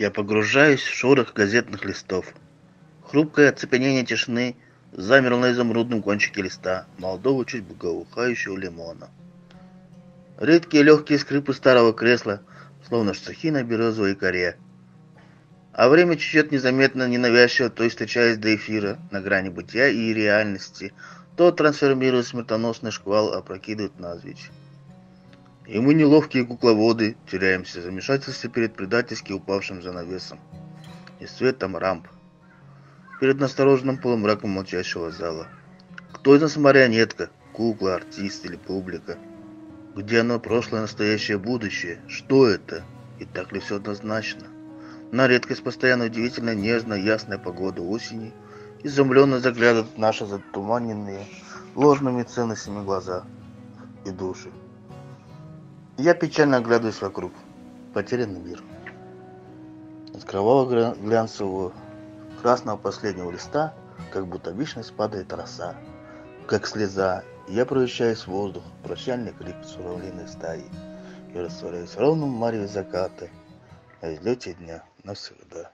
Я погружаюсь в шорох газетных листов. Хрупкое оцепенение тишины замерло на изумрудном кончике листа молодого, чуть благоухающего лимона. Редкие легкие скрипы старого кресла, словно штахи на березовой коре. А время чуть незаметно, ненавязчиво, то встречаясь до эфира, на грани бытия и реальности, то трансформируя смертоносный шквал, опрокидывает назвичь. И мы неловкие кукловоды, теряемся в замешательстве перед предательски упавшим занавесом и светом рамп. Перед настороженным полумраком молчащего зала. Кто из нас марионетка, кукла, артист или публика? Где оно прошлое, настоящее, будущее? Что это? И так ли все однозначно? На редкость постоянно удивительно нежная, ясная погода осени изумленно заглядывают наши затуманенные ложными ценностями глаза и души. Я печально оглядываюсь вокруг. Потерянный мир. От кровавого глянцевого красного последнего листа, как будто вечность падает роса, как слеза, я превращаюсь в воздух, прощальный крик суровлиной стаи, и растворяюсь в ровном мареве заката, на излете дня навсегда.